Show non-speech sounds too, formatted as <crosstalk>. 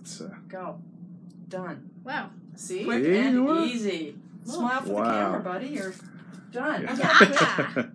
months. So. Go. Done. Wow. See? Quick See? and easy. Smile for the camera, buddy. You're done. Yeah. Yeah. <laughs> <laughs>